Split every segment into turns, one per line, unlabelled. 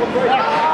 Yeah.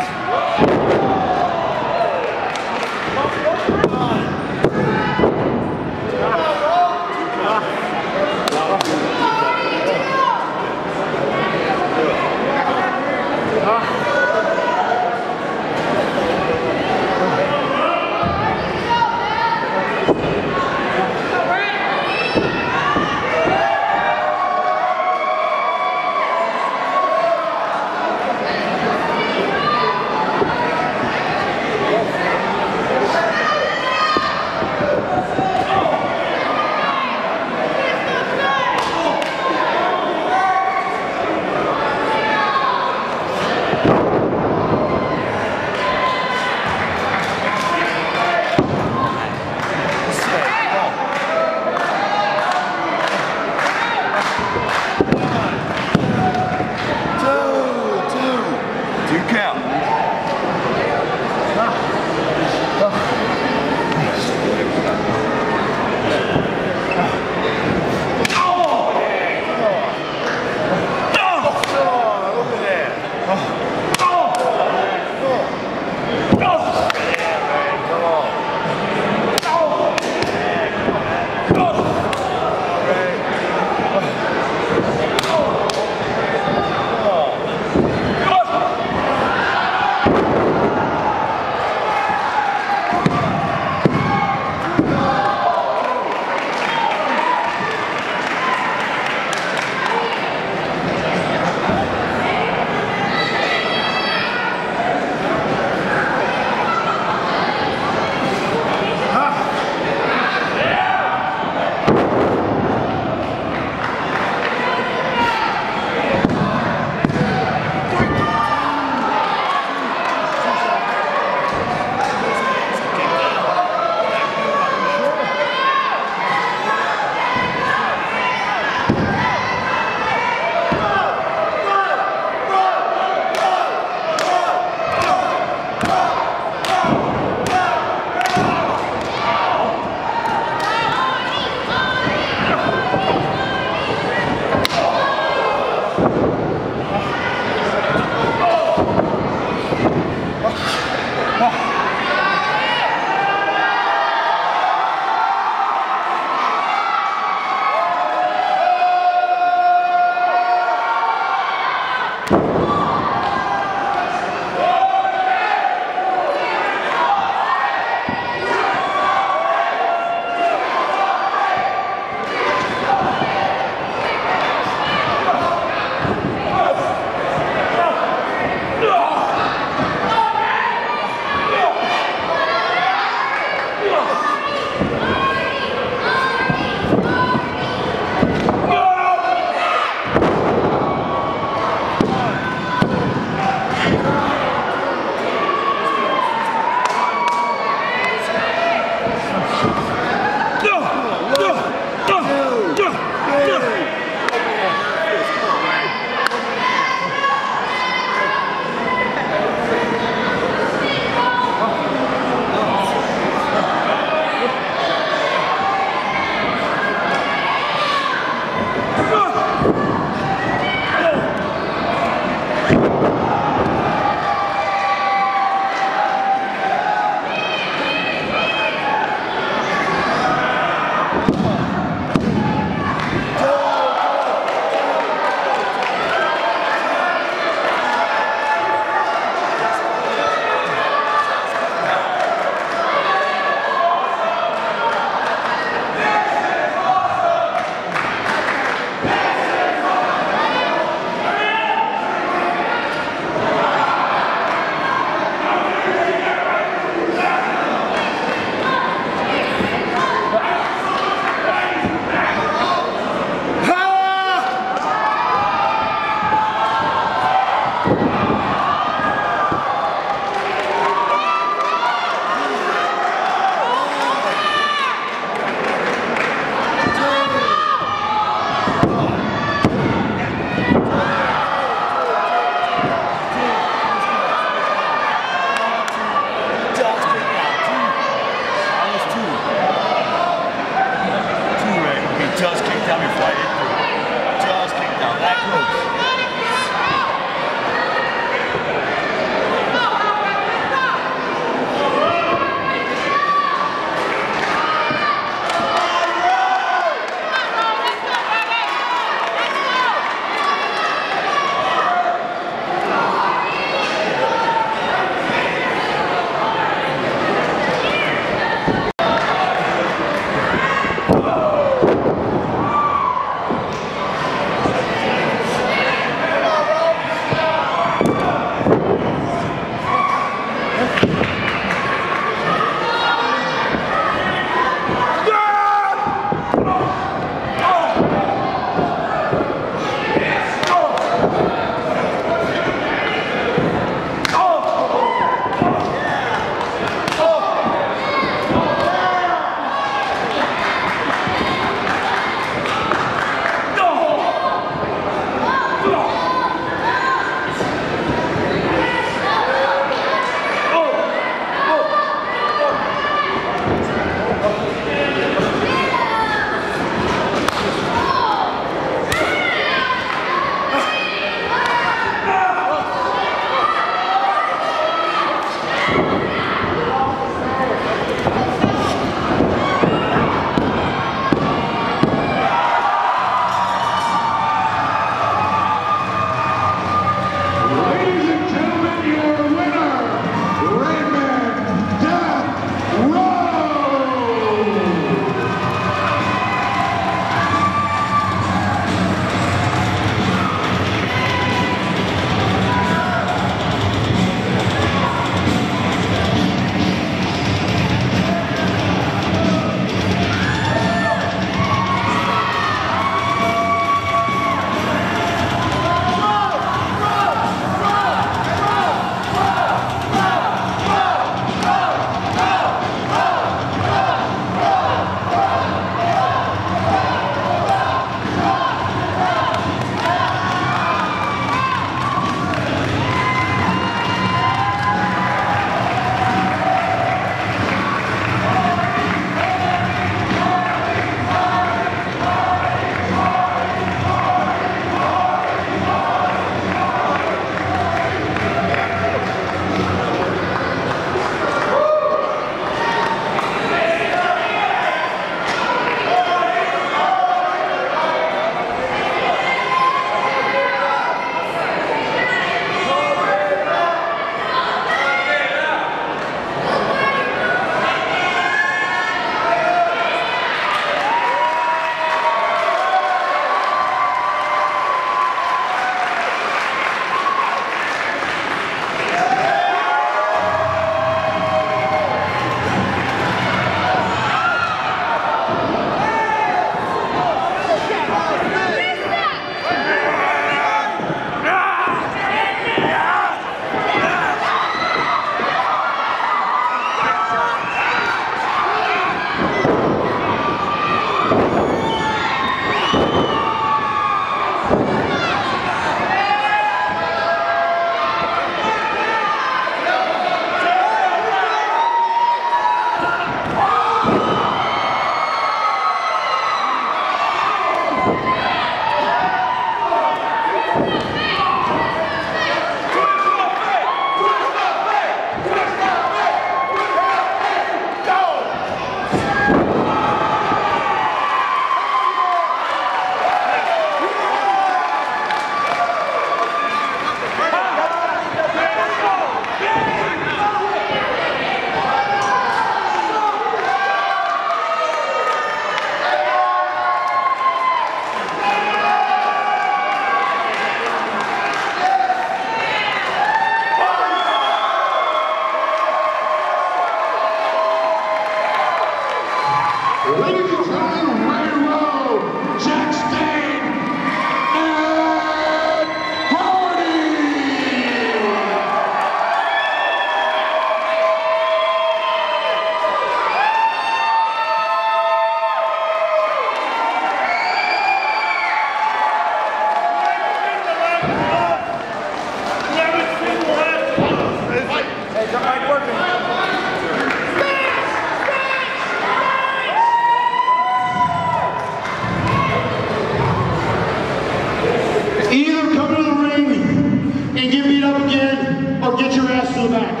Or get your ass to the back.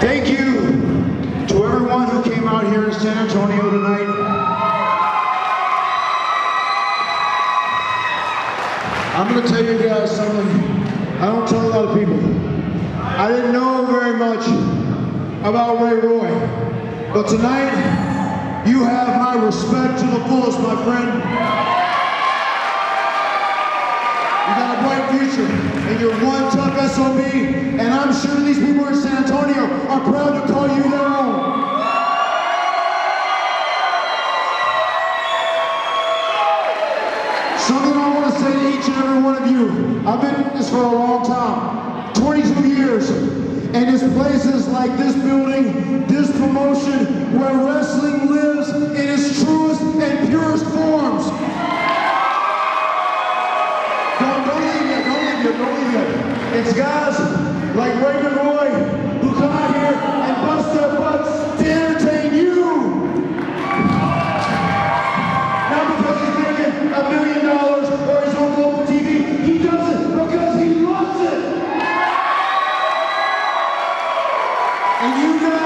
Thank you to everyone who came out here in San Antonio tonight. I'm going to tell you guys something I don't tell a lot of people. I didn't know very much about Ray Rowe, but tonight you have my respect to the fullest, my friend. You got a bright future, and you're one tough SOB, and I'm sure these people in San Antonio are proud to call you their own. Something I want to say to each and every one of you. I've been in this for a long time, 22 years, and it's places like this building, this promotion, where wrestling lives in its truest and purest forms. Don't, don't leave yet, don't leave yet, don't leave yet. It's guys like Raymond Rowe And you